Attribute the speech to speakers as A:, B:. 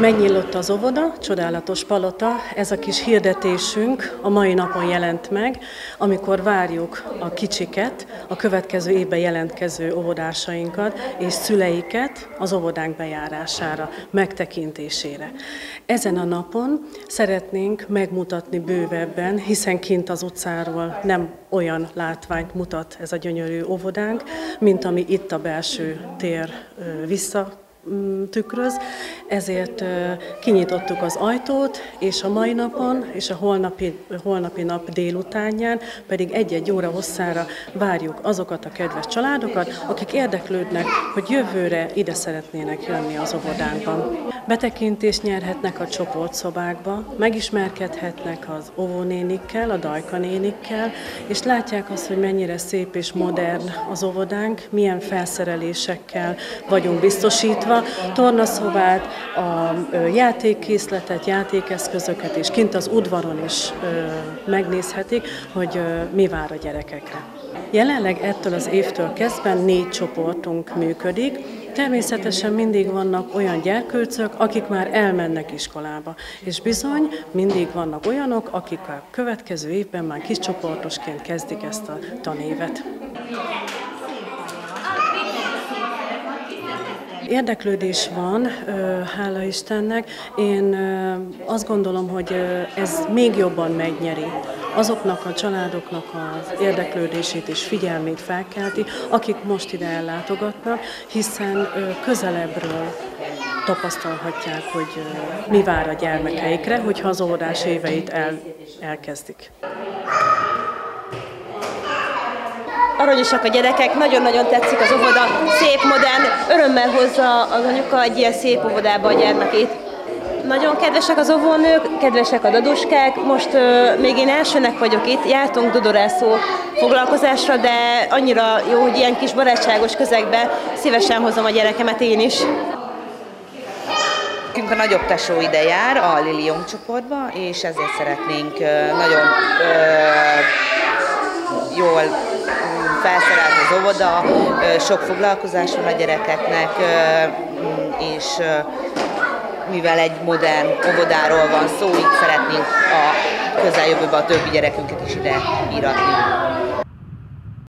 A: Megnyílott az óvoda, csodálatos palota, ez a kis hirdetésünk a mai napon jelent meg, amikor várjuk a kicsiket, a következő évben jelentkező óvodásainkat és szüleiket az óvodánk bejárására, megtekintésére. Ezen a napon szeretnénk megmutatni bővebben, hiszen kint az utcáról nem olyan látványt mutat ez a gyönyörű óvodánk, mint ami itt a belső tér vissza tükröz, ezért kinyitottuk az ajtót, és a mai napon és a holnapi, holnapi nap délutánján pedig egy-egy óra hosszára várjuk azokat a kedves családokat, akik érdeklődnek, hogy jövőre ide szeretnének jönni az óvodánkban. Betekintést nyerhetnek a csoportszobákba, megismerkedhetnek az óvónénikkel, a dajkanénikkel, és látják azt, hogy mennyire szép és modern az óvodánk, milyen felszerelésekkel vagyunk biztosítva, tornaszobát, a játékkészletet, játékeszközöket, és kint az udvaron is megnézhetik, hogy mi vár a gyerekekre. Jelenleg ettől az évtől kezdve négy csoportunk működik, Természetesen mindig vannak olyan gyerkőcök, akik már elmennek iskolába, és bizony mindig vannak olyanok, akik a következő évben már kis csoportosként kezdik ezt a tanévet. Érdeklődés van, hála Istennek. Én azt gondolom, hogy ez még jobban megnyeri azoknak a családoknak az érdeklődését és figyelmét felkelti, akik most ide ellátogatnak, hiszen közelebbről tapasztalhatják, hogy mi vár a gyermekeikre, hogyha az óvodás éveit el, elkezdik.
B: Aranyosak a gyerekek, nagyon-nagyon tetszik az óvoda, szép, modern, örömmel hozza az anyuka egy ilyen szép óvodába a gyermekét. Nagyon kedvesek az óvónők, kedvesek a daduskák. Most uh, még én elsőnek vagyok itt, jártunk dodorászó foglalkozásra, de annyira jó, hogy ilyen kis barátságos közegbe szívesen hozom a gyerekemet én is.
C: Nekünk a nagyobb tesó ide jár a Lilium csoportba, és ezért szeretnénk nagyon jól felszerelt az óvoda, sok foglalkozás van a gyerekeknek, és mivel egy modern óvodáról van szó, így szeretnénk a közeljövőben a többi gyerekünket is ide íratni.